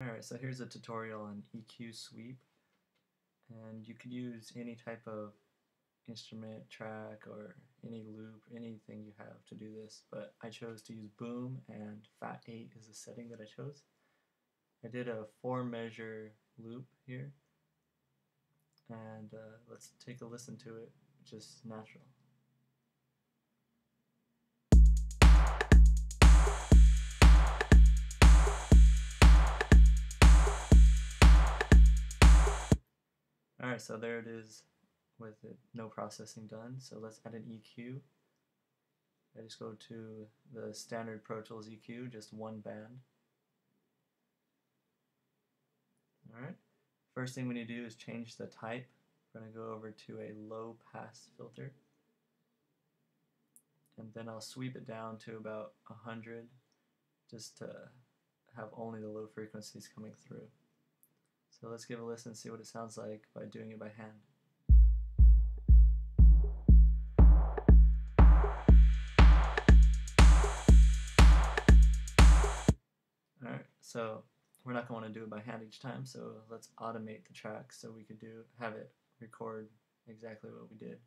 Alright, so here's a tutorial on EQ sweep and you could use any type of instrument, track, or any loop, anything you have to do this, but I chose to use boom and fat 8 is the setting that I chose. I did a 4 measure loop here and uh, let's take a listen to it, just natural. So there it is with it, no processing done. So let's add an EQ. I just go to the standard Pro Tools EQ, just one band. Alright, first thing we need to do is change the type. We're going to go over to a low pass filter. And then I'll sweep it down to about 100 just to have only the low frequencies coming through. So let's give a listen and see what it sounds like by doing it by hand. Alright, so we're not going to want to do it by hand each time, so let's automate the track so we could do have it record exactly what we did.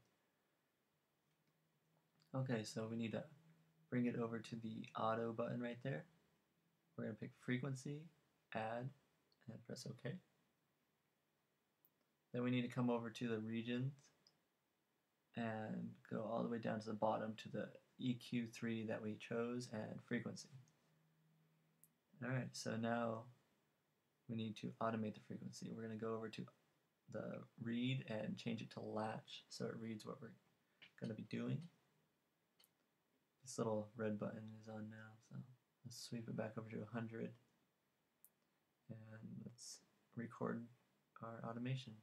Okay, so we need to bring it over to the auto button right there. We're going to pick frequency, add, and press OK. Then we need to come over to the regions and go all the way down to the bottom to the EQ3 that we chose and frequency. Alright, so now we need to automate the frequency. We're going to go over to the read and change it to latch so it reads what we're going to be doing. This little red button is on now, so let's sweep it back over to 100 and let's record our automation.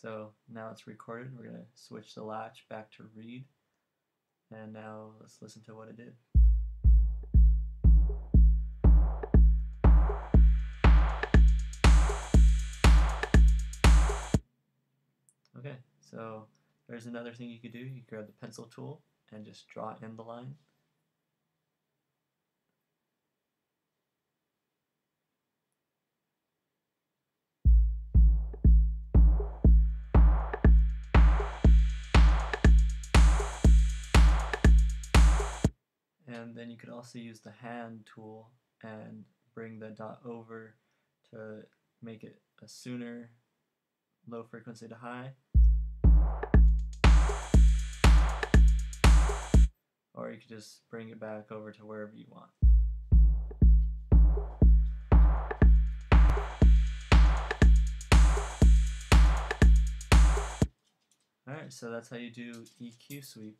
So now it's recorded. We're going to switch the latch back to read. And now let's listen to what it did. Okay, so there's another thing you could do. You grab the pencil tool and just draw in the line. And then you could also use the hand tool and bring the dot over to make it a sooner low frequency to high. Or you could just bring it back over to wherever you want. Alright, so that's how you do EQ sweep.